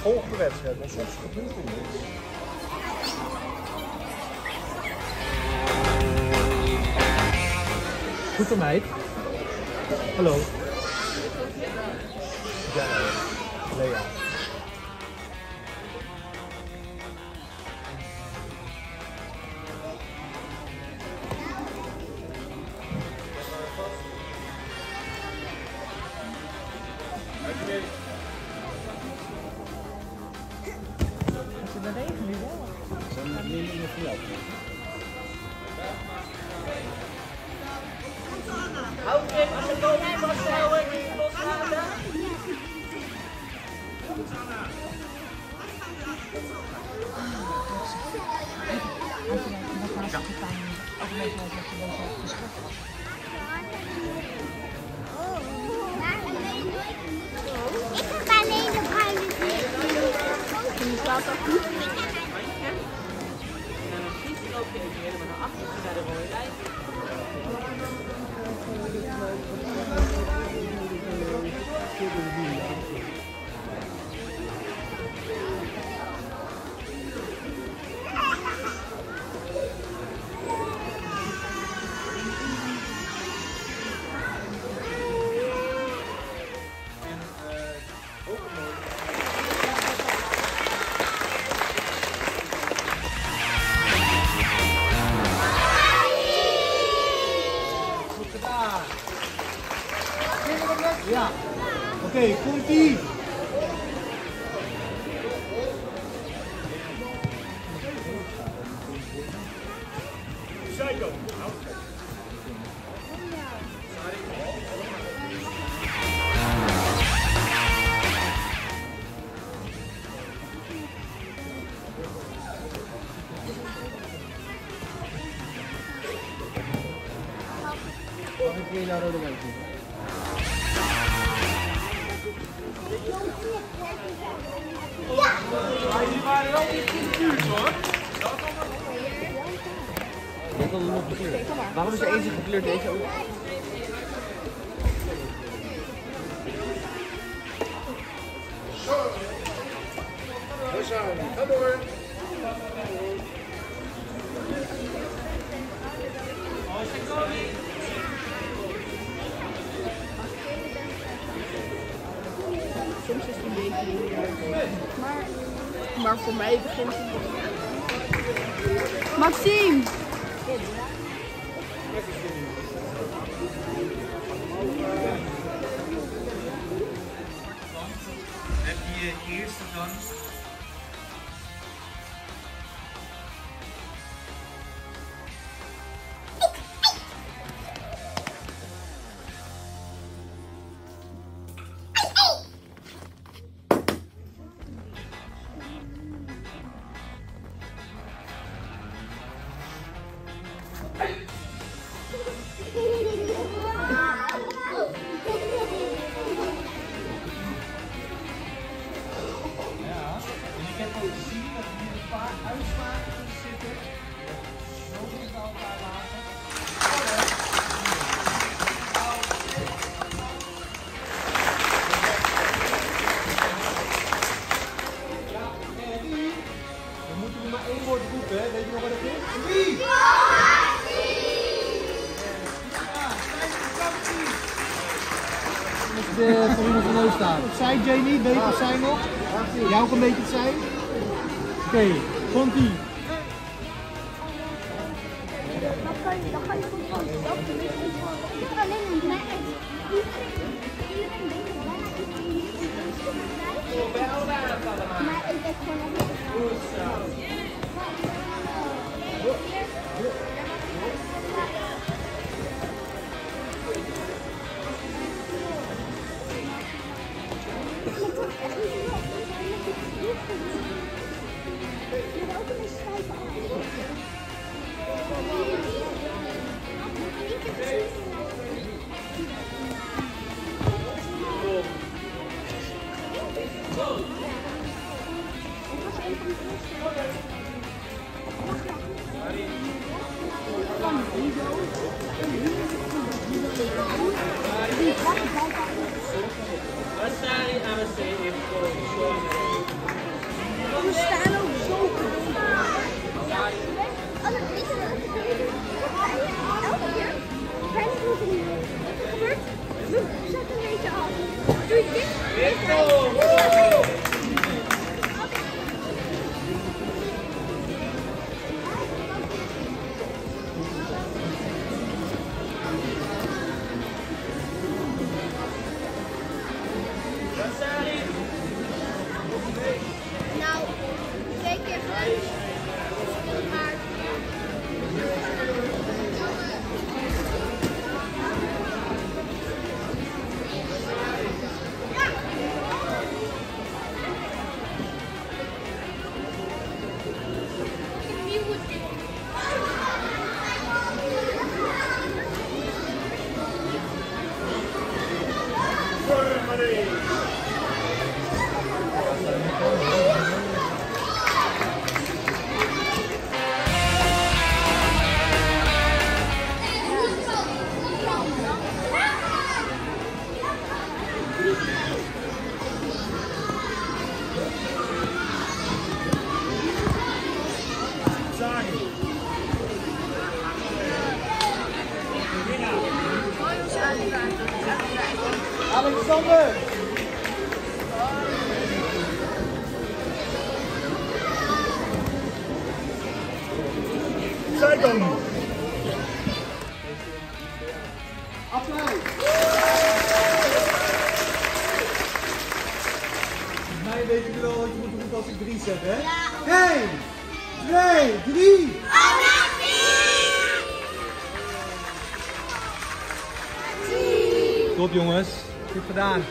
volg de wedstrijd, want soms gebeurt er meid. Hallo. Ja, Lea. Je een beetje geschrokken was. Ik heb alleen de bruine staat al goed. En dan schiet hij Mag ik weer naar Rode Wijk doen? Die waren wel niet in de buurt Waarom is er eentje gekleurd deze ook? Ga door. Soms is het een beetje maar, maar voor mij begint het. Maxime! Heb je je eerste dan? Zij Jamie, weet je of zij nog? Jij ook een beetje zijn? Oké, komt ie. Wassari AMC heeft voor Alexander! Zijkant. Applaus! Volgens mij weet je wel wat je moet doen als ik drie zeg, hè? Ja. 1, 2, 3! Top jongens, goed gedaan.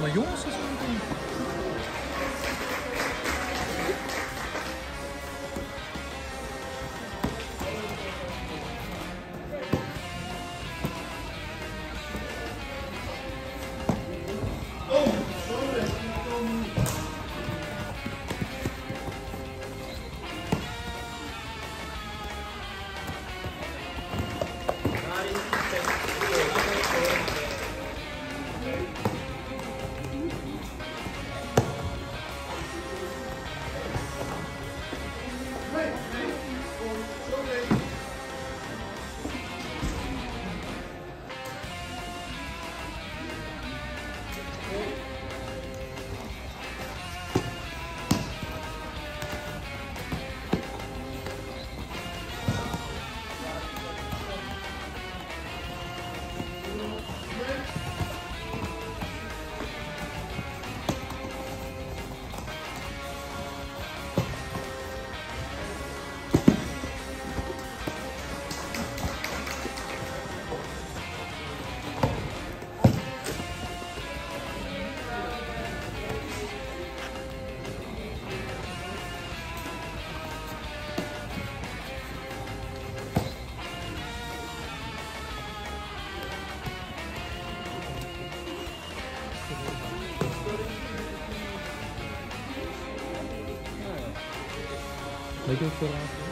Maar jongens, is goed. Weet je ook zo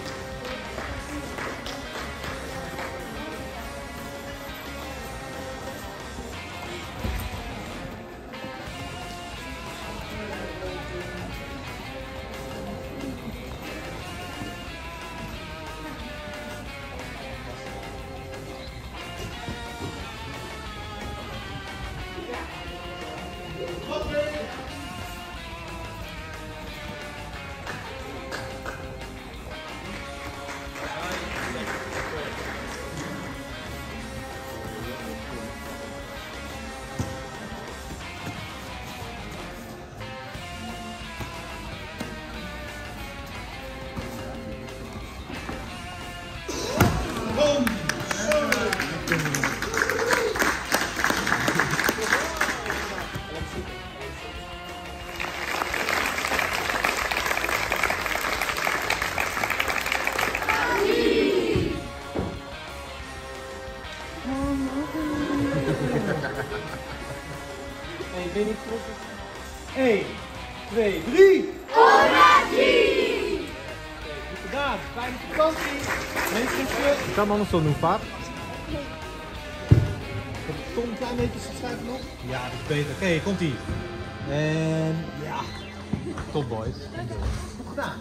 Fijne vakantie. Estamos no sono vaak. Heb je Tom een klein beetje schuiven nog? Ja, dat is beter. Oké, komt ie. En ja, top boys. Goed gedaan.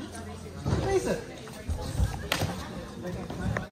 Deze. Lekker. Nou,